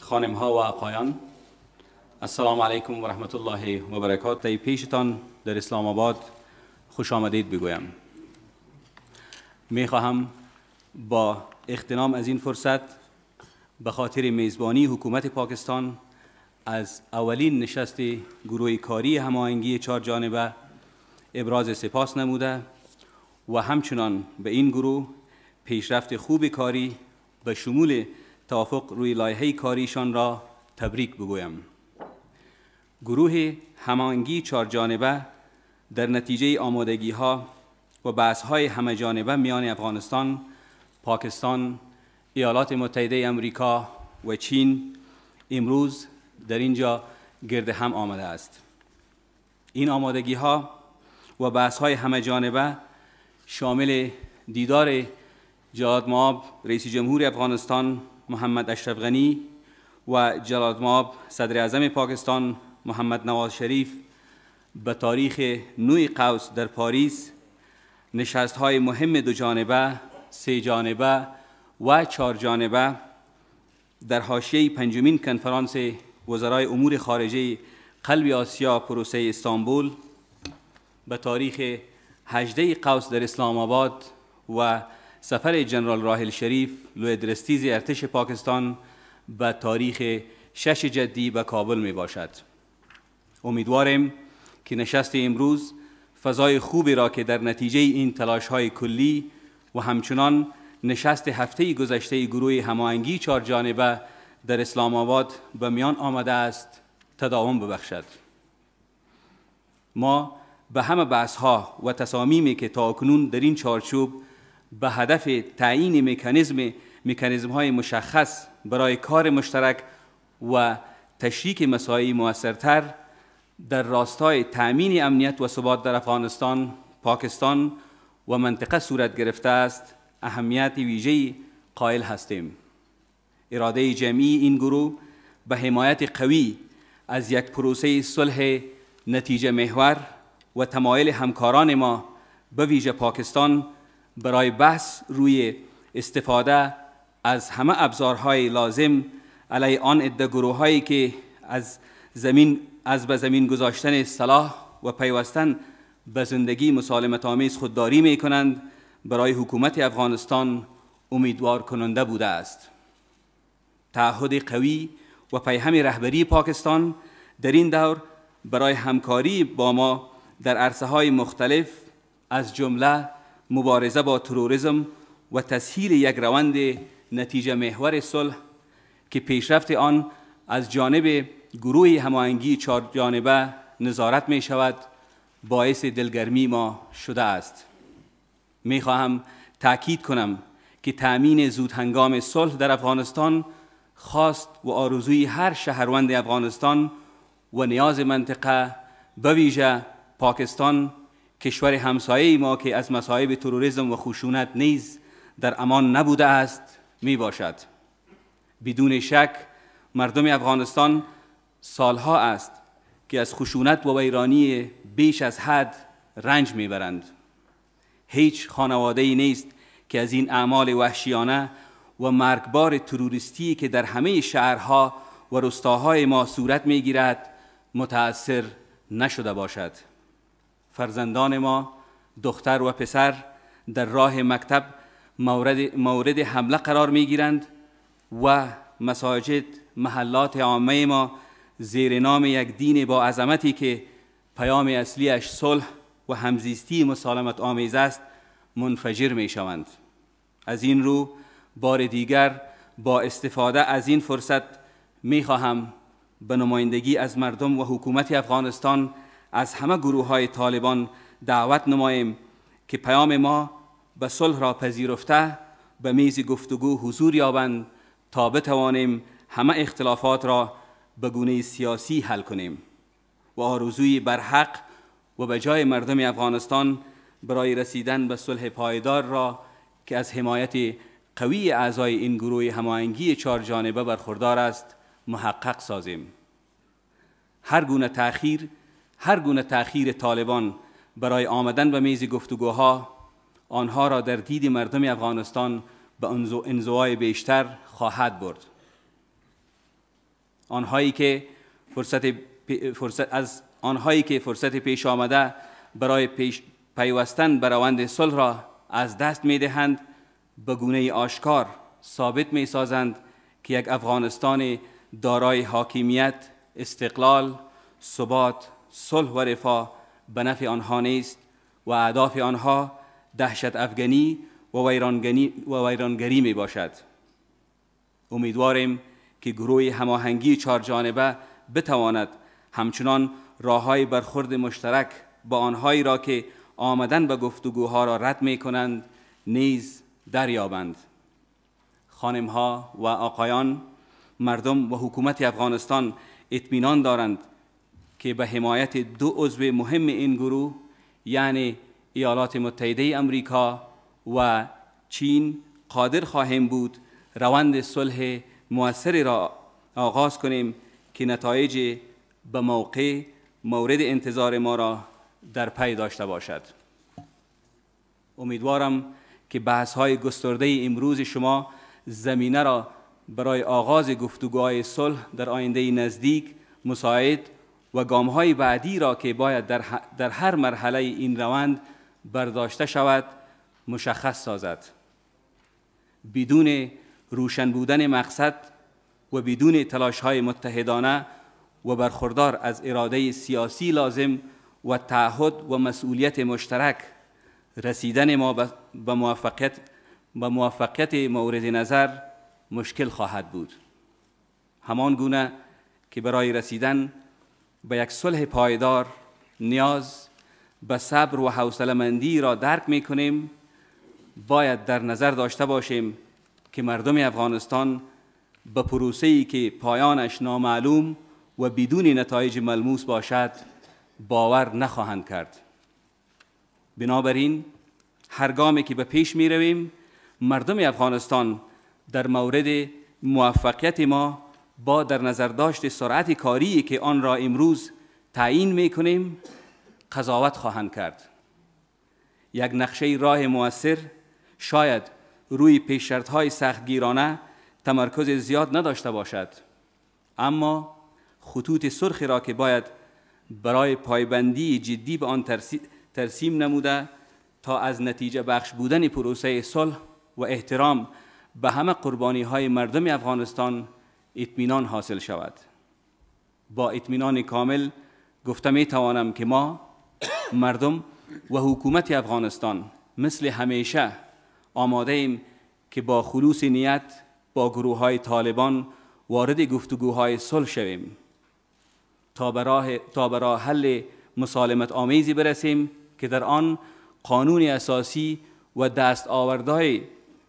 خانم ها و آقایان السلام علیکم و رحمت الله و برکاته. پیشتان در اسلام آباد خوش آمدید بگویم. می خواهم با اختنام از این فرصت به خاطر میزبانی حکومت پاکستان از اولین نشست گروه کاری هماهنگی چهار جانبه ابراز سپاس نموده و همچنان به این گروه پیشرفت خوب کاری به شمول توافق روی لایحه کاریشان را تبریک بگویم. گروه هماهنگی چهار جانبه در نتیجه آمادگی ها و بحث های همه جانبه میان افغانستان، پاکستان، ایالات متحده امریکا و چین امروز در اینجا گرد هم آمده است. این آمادگی ها و بحث های همه جانبه شامل دیدار جلاد ماب رئیس جمهور افغانستان محمد اشرف غنی و جلاد ماب صدر اعظم پاکستان محمد نواز شریف به تاریخ نوی قوس در پاریس. نشست های مهم دو جانبه، سه جانبه و چهار جانبه در حاشیه پنجمین کنفرانس وزرای امور خارجه قلب آسیا پروسه استانبول به تاریخ 18 قوس در اسلام آباد و سفر جنرال راهل شریف لویدرستیز ارتش پاکستان به تاریخ شش جدی به کابل می باشد. امیدوارم که نشست امروز فضای خوبی را که در نتیجه این تلاش های کلی و همچنان نشست هفته گذشته گروه هماهنگی چهار جانبه در اسلام آباد به میان آمده است تداوم ببخشد. ما به همه بحث ها و تصامیمی که تا اکنون در این چارچوب به هدف تعیین مکانیزم مکانیزم های مشخص برای کار مشترک و تشریک مسائل موثرتر در راستای تأمین امنیت و ثبات در افغانستان، پاکستان و منطقه صورت گرفته است اهمیت ویژه‌ای قائل هستیم. اراده جمعی این گروه به حمایت قوی از یک پروسه صلح نتیجه محور و تمایل همکاران ما به ویژه پاکستان برای بحث روی استفاده از همه ابزارهای لازم علیه آن عده گروه هایی که از زمین از به زمین گذاشتن صلاح و پیوستن به زندگی مسالمت آمیز خودداری می کنند برای حکومت افغانستان امیدوار کننده بوده است. تعهد قوی و پیهم رهبری پاکستان در این دور برای همکاری با ما در عرصه های مختلف از جمله مبارزه با تروریسم و تسهیل یک روند نتیجه محور صلح که پیشرفت آن از جانب گروه هماهنگی چهار جانبه نظارت می شود باعث دلگرمی ما شده است. می خواهم تاکید کنم که تأمین زود هنگام صلح در افغانستان خواست و آرزوی هر شهروند افغانستان و نیاز منطقه به ویژه پاکستان کشور همسایه ما که از مصائب تروریسم و خشونت نیز در امان نبوده است می باشد. بدون شک مردم افغانستان سالها است که از خشونت و ویرانی بیش از حد رنج می‌برند. هیچ خانواده ای نیست که از این اعمال وحشیانه و مرگبار تروریستی که در همه شهرها و رستاهای ما صورت می‌گیرد متأثر نشده باشد. فرزندان ما دختر و پسر در راه مکتب مورد, مورد حمله قرار می‌گیرند و مساجد محلات عامه ما زیر نام یک دین با عظمتی که پیام اصلیش صلح و همزیستی مسالمت آمیز است منفجر می شوند از این رو بار دیگر با استفاده از این فرصت می خواهم به نمایندگی از مردم و حکومت افغانستان از همه گروه های طالبان دعوت نماییم که پیام ما به صلح را پذیرفته به میز گفتگو حضور یابند تا بتوانیم همه اختلافات را به گونه سیاسی حل کنیم. و آرزوی برحق و به جای مردم افغانستان برای رسیدن به صلح پایدار را که از حمایت قوی اعضای این گروه هماهنگی چهار جانبه برخوردار است محقق سازیم. هر گونه تأخیر هر گونه تأخیر طالبان برای آمدن به میز گفتگوها آنها را در دید مردم افغانستان به انزوای بیشتر خواهد برد. آنهایی که فرصت, فرصت از آنهایی که فرصت پیش آمده برای پیش پیوستن بر صلح را از دست می دهند به گونه آشکار ثابت می سازند که یک افغانستان دارای حاکمیت استقلال ثبات صلح و رفاه به نفع آنها نیست و اهداف آنها دهشت افغانی و ویرانگری می باشد. امیدواریم که گروه هماهنگی چهار جانبه بتواند همچنان راه های برخورد مشترک با آنهایی را که آمدن به گفتگوها را رد می کنند نیز دریابند. خانمها و آقایان مردم و حکومت افغانستان اطمینان دارند که به حمایت دو عضو مهم این گروه یعنی ایالات متحده امریکا و چین قادر خواهیم بود روند صلح موثری را آغاز کنیم که نتایج به موقع مورد انتظار ما را در پی داشته باشد. امیدوارم که بحث های گسترده امروز شما زمینه را برای آغاز گفتگوهای صلح در آینده نزدیک مساعد و گام های بعدی را که باید در, هر مرحله این روند برداشته شود مشخص سازد. بدون روشن بودن مقصد و بدون تلاش های متحدانه و برخوردار از اراده سیاسی لازم و تعهد و مسئولیت مشترک رسیدن ما به موفقیت به موفقیت مورد نظر مشکل خواهد بود. همان گونه که برای رسیدن به یک صلح پایدار نیاز به صبر و حوصله را درک می کنیم باید در نظر داشته باشیم که مردم افغانستان به پروسه‌ای که پایانش نامعلوم و بدون نتایج ملموس باشد باور نخواهند کرد. بنابراین هر گامی که به پیش می رویم مردم افغانستان در مورد موفقیت ما با در نظر داشت سرعت کاری که آن را امروز تعیین می کنیم قضاوت خواهند کرد. یک نقشه راه موثر شاید روی پیشرت های سختگیرانه تمرکز زیاد نداشته باشد. اما خطوط سرخی را که باید برای پایبندی جدی به آن ترسیم نموده تا از نتیجه بخش بودن پروسه صلح و احترام به همه قربانی های مردم افغانستان اطمینان حاصل شود. با اطمینان کامل گفته می توانم که ما مردم و حکومت افغانستان مثل همیشه آماده ایم که با خلوص نیت با گروه های طالبان وارد گفتگوهای صلح شویم. تا برای تا حل مسالمت آمیزی برسیم که در آن قانون اساسی و دست آوردهای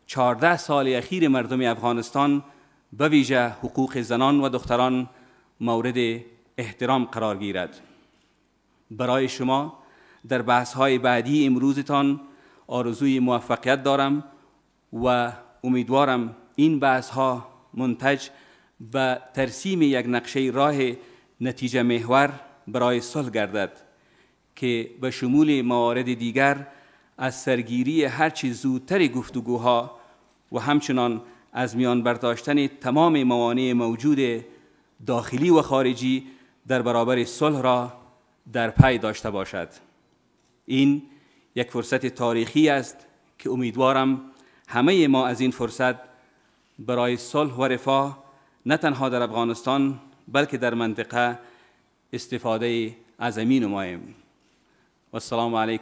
14 سال اخیر مردم افغانستان به ویژه حقوق زنان و دختران مورد احترام قرار گیرد. برای شما در بحث های بعدی امروزتان آرزوی موفقیت دارم و امیدوارم این بحث ها منتج به ترسیم یک نقشه راه نتیجه محور برای صلح گردد که به شمول موارد دیگر از سرگیری هرچی زودتر گفتگوها و همچنان از میان برداشتن تمام موانع موجود داخلی و خارجی در برابر صلح را در پی داشته باشد. این یک فرصت تاریخی است که امیدوارم همه ما از این فرصت برای صلح و رفاه نه تنها در افغانستان بلکه در منطقه استفاده عظیمی نماییم. السلام علیکم.